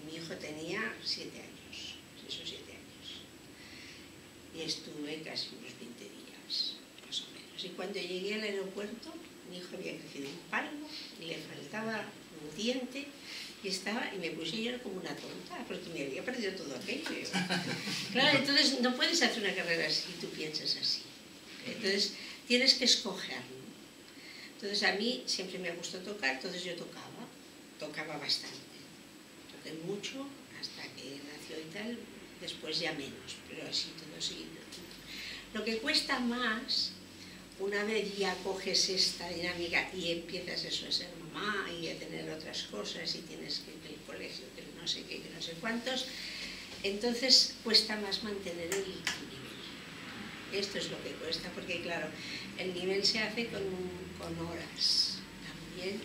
mi hijo tenía siete años, seis o siete años. Y estuve casi unos 20 días, más o menos. Y cuando llegué al aeropuerto, mi hijo había crecido un palmo y le faltaba un diente y estaba y me puse llorar como una tonta porque me había perdido todo aquello. Claro, entonces no puedes hacer una carrera si tú piensas así. Entonces tienes que escoger. Entonces a mí siempre me gustó tocar, entonces yo tocaba, tocaba bastante. Toqué mucho hasta que nació y tal, después ya menos, pero así todo seguido. Lo que cuesta más, una vez ya coges esta dinámica y empiezas eso a ser mamá y a tener otras cosas y tienes que ir al colegio, que no sé qué, que no sé cuántos, entonces cuesta más mantener el nivel. Esto es lo que cuesta, porque claro, el nivel se hace con, con horas, también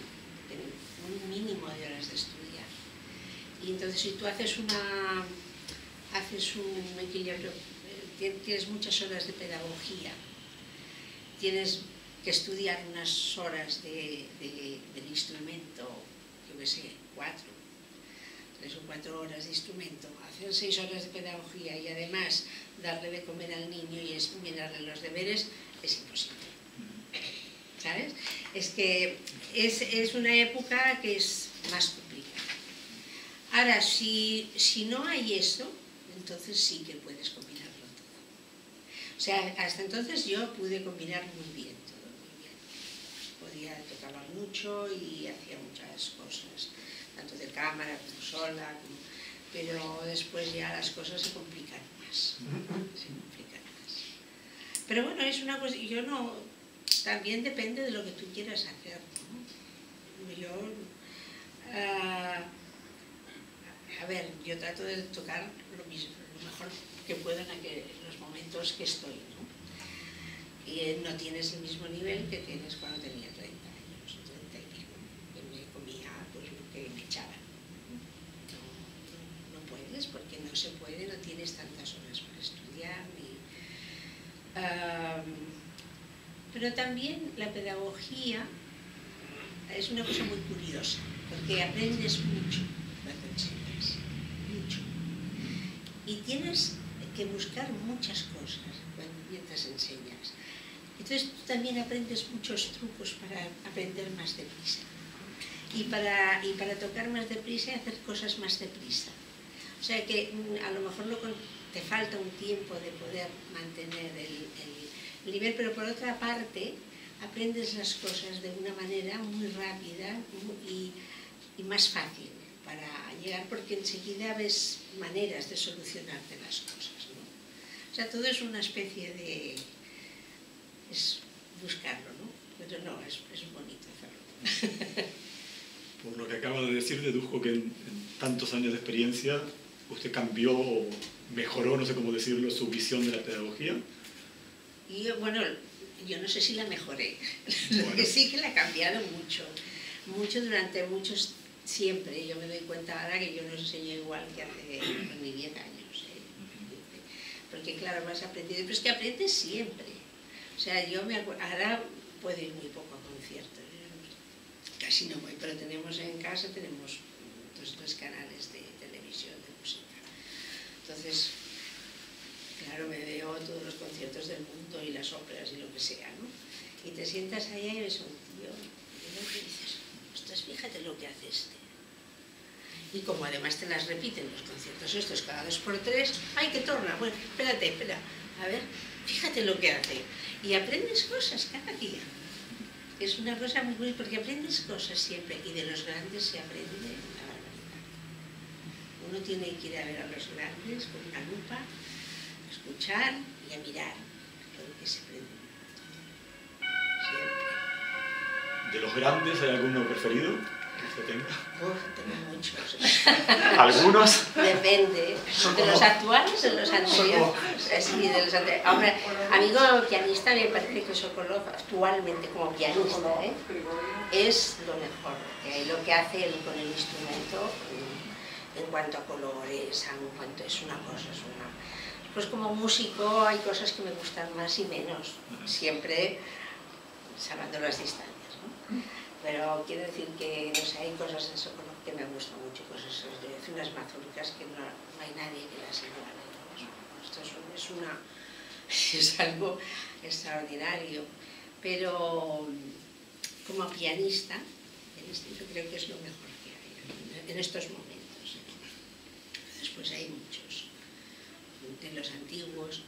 un mínimo de horas de estudiar. Y entonces si tú haces una haces un equilibrio, eh, tienes muchas horas de pedagogía, tienes que estudiar unas horas de, de, del instrumento, yo qué sé, cuatro, tres o cuatro horas de instrumento, hacer seis horas de pedagogía y además darle de comer al niño y mirarle los deberes, es imposible. ¿Sabes? Es que es, es una época que es más complicada. Ahora, si, si no hay eso, entonces sí que puedes. O sea, hasta entonces yo pude combinar muy bien todo, muy bien. Podía tocar mucho y hacía muchas cosas, tanto de cámara como sola, pero después ya las cosas se complican más. Se complican más. Pero bueno, es una cosa, yo no, también depende de lo que tú quieras hacer. ¿no? Yo, uh, a ver, yo trato de tocar lo, mismo, lo mejor que puedo en, los momentos que estoy. ¿no? Y eh, no tienes el mismo nivel que tienes cuando tenía 30 años, 30 y pico, que me comía pues, lo que me echaban. No, puedes, porque no se puede, no tienes tantas horas para estudiar. Pero también la pedagogía es una cosa muy curiosa, porque aprendes mucho enseñas, mucho. Y tienes que buscar muchas cosas mientras enseñas. Entonces tú también aprendes muchos trucos para aprender más deprisa. Y para, y para tocar más deprisa y hacer cosas más deprisa. O sea que mm, a lo mejor te falta un tiempo de poder mantener el, el nivel, pero por otra parte aprendes las cosas de una manera muy rápida y, y más fácil para llegar, porque enseguida ves maneras de solucionarte las cosas. O sea, todo es una especie de... es buscarlo, ¿no? Pero no, es, es bonito hacerlo. Por lo que acaba de decir, dedujo que en, en tantos años de experiencia usted cambió o mejoró, no sé cómo decirlo, su visión de la pedagogía. Y bueno, yo no sé si la mejoré, lo que sí que la cambiaron mucho, mucho durante muchos, siempre, yo me doy cuenta ahora que yo no enseño igual que hace ni 10 años. Porque claro, vas aprendiendo, pero es que aprendes siempre, o sea, yo me ahora puedo ir muy poco a conciertos, casi no voy, pero tenemos en casa, tenemos dos, tres canales de televisión, de música, entonces claro, me veo todos los conciertos del mundo y las óperas y lo que sea, ¿no? Y te sientas allá y ves a un tío y dices, ostras, fíjate lo que hace este. Y como además te las repiten los conciertos estos cada dos por tres, ¡ay, que torna! Bueno, espérate, espera, a ver, fíjate lo que hace. Y aprendes cosas cada día. Es una cosa muy buena porque aprendes cosas siempre y de los grandes se aprende la barbaridad. Uno tiene que ir a ver a los grandes con una lupa escuchar y a mirar lo que se aprende. Siempre. ¿De los grandes hay alguno preferido Uf, tengo muchos. ¿Algunos? Depende. ¿De los actuales o de los anteriores? Sí, de los anteriores. Ahora, amigo pianista, me parece que Sokolov actualmente como pianista ¿eh? es lo mejor. Que lo que hace él con el instrumento en cuanto a colores, en cuanto es una cosa, es una pues como músico hay cosas que me gustan más y menos, siempre salvando las distancias, ¿no? Pero quiero decir que, no sé, hay cosas Sokolov que me gustan mucho, cosas de unas mazurcas que no, no, hay nadie que las ¿no? Esto es, una, es algo extraordinario, pero como pianista, yo creo que es lo mejor que hay en estos momentos. Después hay muchos de los antiguos.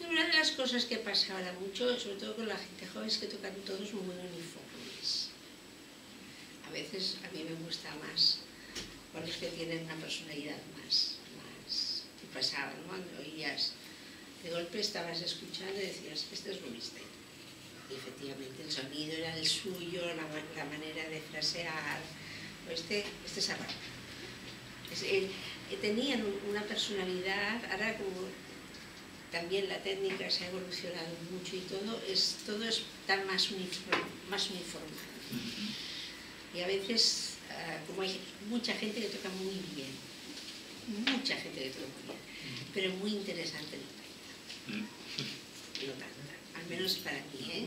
Una de las cosas que pasa ahora mucho, sobre todo con la gente joven, es que tocan todos muy uniformes. A veces a mí me gusta más con los que tienen una personalidad más, más que pasaba, ¿no? Oías, de golpe estabas escuchando y decías, este es Rubinstein. Y efectivamente el sonido era el suyo, la, la manera de frasear, este, este es Arraba. Es, el, tenían una personalidad, ahora como también la técnica se ha evolucionado mucho y todo, es, todo está más, uniform, más. Y a veces, uh, como hay mucha gente que toca muy bien, mucha gente que toca muy bien, pero muy interesante no tanta. No tanta, al menos para mí, ¿eh?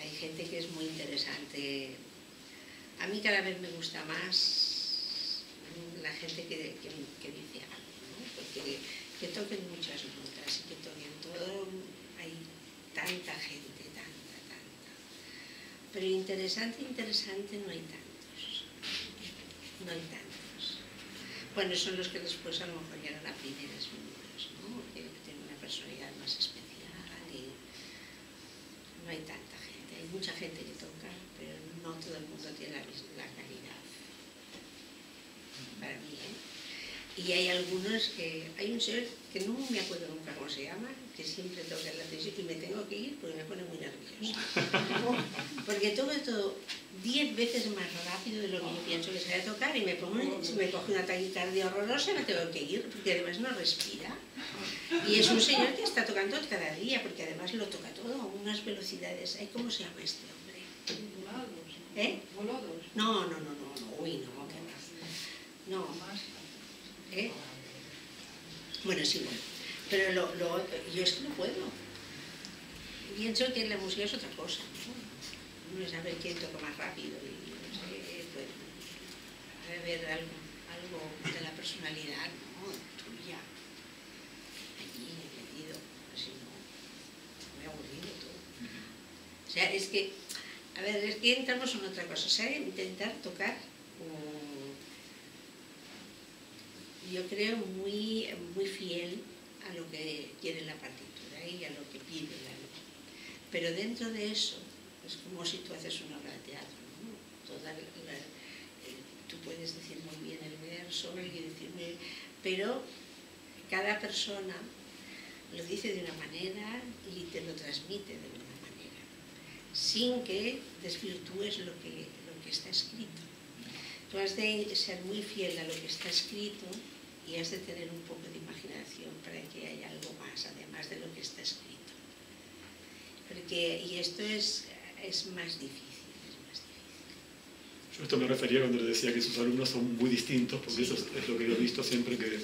Hay gente que es muy interesante. A mí cada vez me gusta más la gente que, que, que dice algo, ¿no? porque que toquen muchas notas y que toquen todo, hay tanta gente. Pero interesante, interesante no hay tantos, no hay tantos. Bueno, son los que después a lo mejor llegan a primeras números, ¿no? que tienen una personalidad más especial y no hay tanta gente. Hay mucha gente que toca, pero no todo el mundo tiene la, la calidad para mí. ¿eh? Y hay algunos que... Hay un señor que no me acuerdo nunca cómo se llama, que siempre toca la atención y me tengo que ir porque me pone muy nerviosa. porque toca todo diez veces más rápido de lo que yo pienso que se va a tocar y me, pongo, si me coge una taquicardia horrorosa me tengo que ir porque además no respira. Y es un señor que está tocando cada día porque además lo toca todo a unas velocidades. ¿Ay, ¿Cómo se llama este hombre? ¿Eh? No, no, no, no, no. Uy, no, qué más. No. ¿Eh? Bueno, sí, bueno. Pero lo, lo, yo es que no puedo. Pienso que la música es otra cosa. ¿no? Uno es saber quién toca más rápido y no sé, pues, debe haber algo, algo de la personalidad ¿no? tuya allí metido. Si no, me ha aburrido todo. O sea, es que, a ver, es que entramos en otra cosa. O sea, intentar tocar. Yo creo, muy, muy fiel a lo que quiere la partitura y a lo que pide la Pero dentro de eso, es como si tú haces una obra de teatro, ¿no? Eh, tú puedes decir muy bien el verso y decirme, pero cada persona lo dice de una manera y te lo transmite de una manera, sin que desvirtúes lo que, lo que está escrito. Tú has de ser muy fiel a lo que está escrito y has de tener un poco de imaginación para que haya algo más, además de lo que está escrito. Porque, y esto es, es más difícil. Yo esto me refería cuando le decía que sus alumnos son muy distintos, porque eso es, lo que yo he visto siempre, que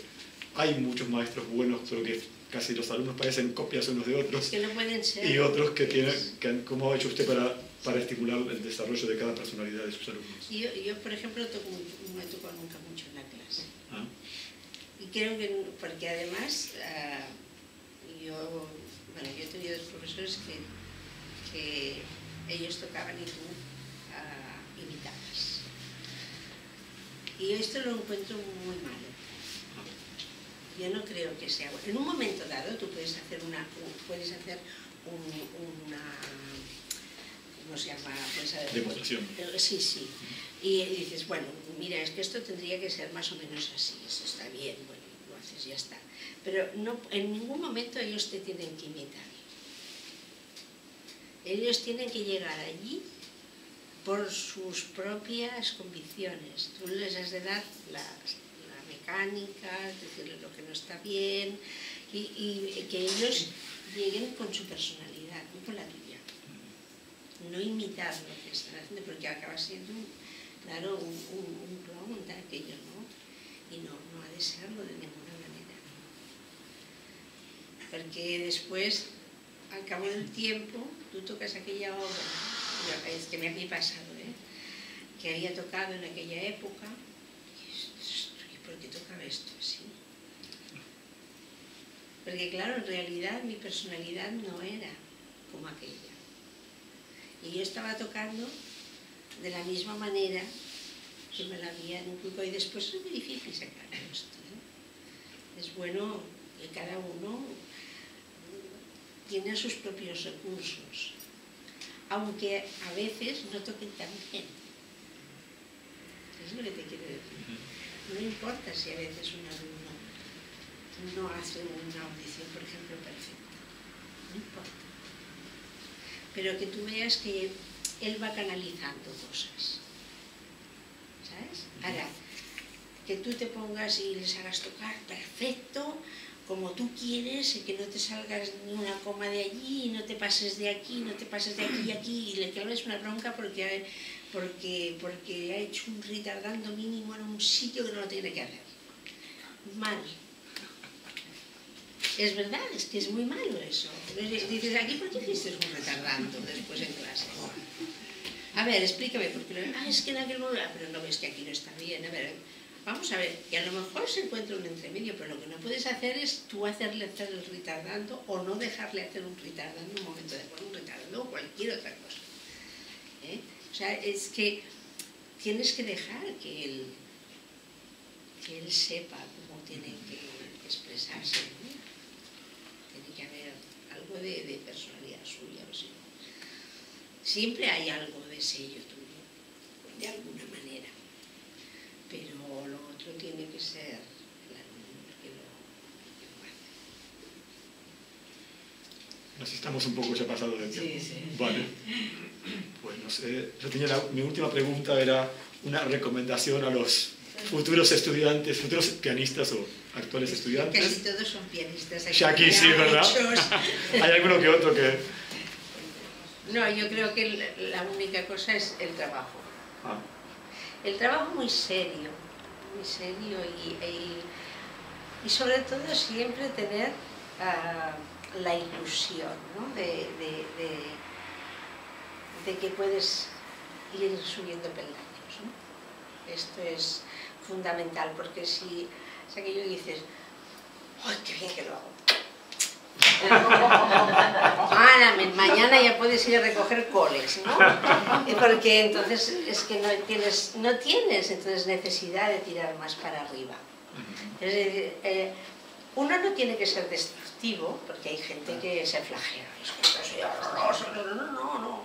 hay muchos maestros buenos, pero que casi los alumnos parecen copias unos de otros. Que no pueden ser. Y otros que tienen, que, ¿cómo ha hecho usted para, para estimular el desarrollo de cada personalidad de sus alumnos? Yo, yo por ejemplo, no me tocado nunca mucho en la clase. ¿Ah? Y creo que, porque además, uh, yo, bueno, yo he tenido dos profesores que, que ellos tocaban y tú uh, imitabas. Y esto lo encuentro muy malo. Yo no creo que sea bueno. En un momento dado tú puedes hacer una, puedes hacer un, una, ¿cómo se llama? Pues, Demostración. Sí, sí. Y dices, bueno, mira, es que esto tendría que ser más o menos así, eso está bien, bueno, lo haces ya está. Pero no, en ningún momento ellos te tienen que imitar. Ellos tienen que llegar allí por sus propias convicciones. Tú les has de dar la, mecánica, decirles lo que no está bien, y, que ellos lleguen con su personalidad, no con la tuya. No imitar lo que están haciendo, porque acaba siendo claro, un, un, un clon de aquello, ¿no? Y no, no ha de serlo de ninguna manera. Porque después, al cabo del tiempo, tú tocas aquella obra, es que me había pasado, ¿eh? que había tocado en aquella época, y ¿por qué tocaba esto así? Porque claro, en realidad mi personalidad no era como aquella. Y yo estaba tocando de la misma manera que me la habían inculcado y después es muy difícil sacar esto. ¿eh? Es bueno que cada uno tiene sus propios recursos, aunque a veces no toquen tan bien. Es lo que te quiero decir. No importa si a veces un alumno no hace una audición, por ejemplo, perfecta. No importa. Pero que tú veas que él va canalizando cosas. ¿Sabes? Ahora, que tú te pongas y les hagas tocar perfecto, como tú quieres, y que no te salgas ni una coma de allí, y no te pases de aquí, no te pases de aquí y aquí, y le claves una bronca porque, porque, porque ha hecho un retardando mínimo en un sitio que no lo tiene que hacer. Mal. Es verdad, es que es muy malo eso. Dices, aquí, ¿por qué hiciste un retardando después en clase? A ver, explícame, porque ah, es que en aquel momento, pero no ves que aquí no está bien, a ver, vamos a ver, que a lo mejor se encuentra un entremedio, pero lo que no puedes hacer es tú hacerle hacer el retardando o no dejarle hacer un retardando un momento de un retardando o cualquier otra cosa. ¿eh? O sea, es que tienes que dejar que él, que él sepa cómo tiene que expresarse. Algo de, de personalidad suya. O sea, siempre hay algo de sello tuyo, de alguna manera. Pero lo otro tiene que ser el alumno que lo, que lo hace. Nos estamos un poco ya pasado de tiempo. Sí, sí. Vale. Pues no sé, yo tenía la, mi última pregunta era una recomendación a los futuros estudiantes, futuros pianistas o actuales estudiantes. Casi todos son pianistas. Ya aquí sí, ¿verdad? Hay alguno que otro que... No, yo creo que la única cosa es el trabajo. Ah. El trabajo muy serio, muy serio y, y, y sobre todo siempre tener uh, la ilusión ¿no? de, de, de, de, que puedes ir subiendo peldaños. ¿no? Esto es fundamental porque si es aquello que dices, ¡ay, qué bien que lo hago! mañana ya puedes ir a recoger coles, ¿no? Porque entonces es que no tienes, no tienes entonces necesidad de tirar más para arriba. Es decir, eh, uno no tiene que ser destructivo, porque hay gente que se flagela. No, no, no, no.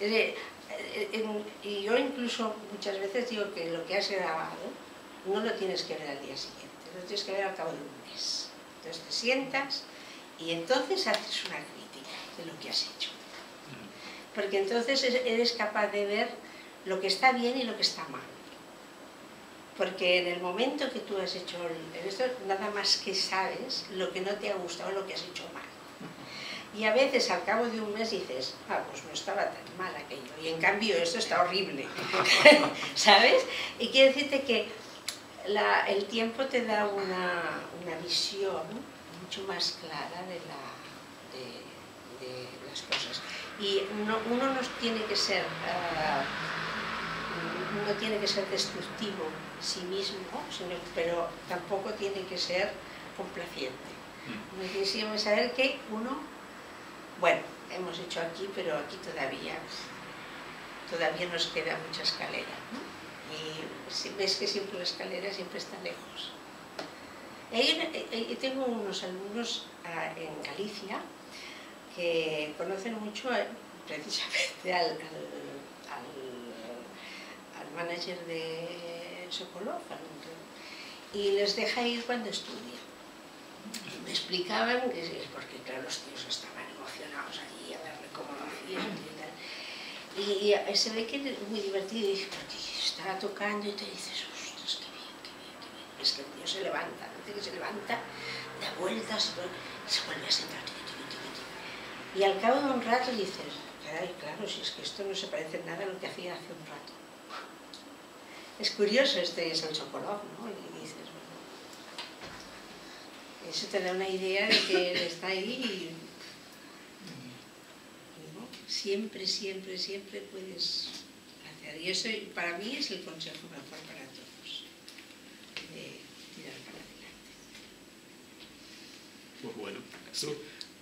Es decir, eh, y yo incluso muchas veces digo que lo que has grabado no lo tienes que ver al día siguiente, lo tienes que ver al cabo de un mes. Entonces te sientas y entonces haces una crítica de lo que has hecho. Porque entonces es- eres capaz de ver lo que está bien y lo que está mal. Porque en el momento que tú has hecho esto, nada más que sabes lo que no te ha gustado, lo que has hecho mal. Y a veces al cabo de un mes dices, ah, pues no estaba tan mal aquello. Y en cambio esto está horrible. ¿Sabes? Y quiere decirte que la- el tiempo te da una, una visión mucho más clara de, la, de, de las cosas. Y no- uno no tiene que ser... ah, no tiene que ser destructivo sí mismo, sino- pero tampoco tiene que ser complaciente. Uno tiene que saber que uno, bueno, hemos hecho aquí, pero aquí todavía, todavía nos queda mucha escalera. ¿no? Y si ves que siempre la escalera siempre está lejos. Una- eh, eh, tengo unos alumnos ah, en Galicia que conocen mucho eh, precisamente al, al- al- manager de Sokolov y les deja ir cuando estudia. Me explicaban, que es porque claro, los tíos estaban emocionados allí a verle cómo lo hacían y tal. Y, se ve que es muy divertido y dice, porque estaba tocando y te dices, ostras, qué bien, qué bien, qué bien. Es que el tío se levanta, dice que se levanta, da vueltas se vuelve a sentar. Y al cabo de un rato dices, caray, claro, si es que esto no se parece en nada a lo que hacía hace un rato. Es curioso, este es el chocolate, ¿no? Y dices, bueno, eso te da una idea de que está ahí y siempre, siempre, siempre puedes Y eso para mí es el consejo mejor para todos, de tirar para adelante. Pues bueno, eso,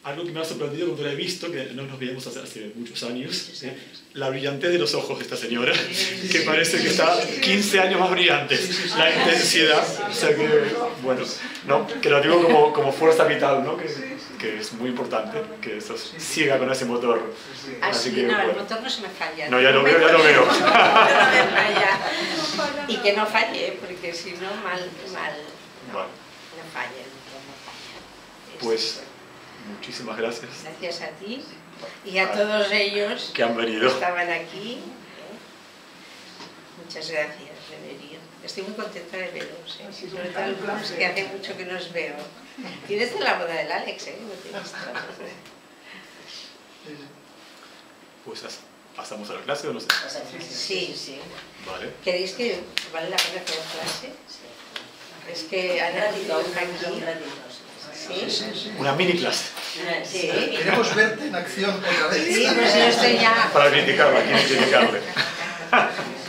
algo que me ha sorprendido cuando la he visto, que no nos veíamos hace, hace muchos años, Muchos ¿eh? la brillantez de los ojos de esta señora, Sí, que parece que está 15 años más brillante, la intensidad, o sea que, bueno, no, que lo digo como, como fuerza vital, ¿no? que, que es muy importante, que eso siga con ese motor. Así Así que, no, el bueno. motor no se me falla. No, ya lo veo, ya lo veo. Y que no falle, porque si no, mal, mal. No, Vale. no falla, el motor no falla. Es- Pues muchísimas gracias Gracias a ti y a todos ellos que han que venido. estaban aquí. ¿eh? Muchas gracias de venir. Estoy muy contenta de veros, ¿eh? sobre todo que hace mucho que no os veo. Tienes de la boda del Alex, ¿eh? No tienes todas. Pues as- pasamos a la clase o no sé. Sí, sí. Vale. ¿Queréis que vale la pena hacer clase? Es que Ana dibuja aquí. ¿Sí? Una mini clase Sí. Queremos verte en acción otra vez. Sí, pues yo estoy ya... para criticarla, quieren criticarle.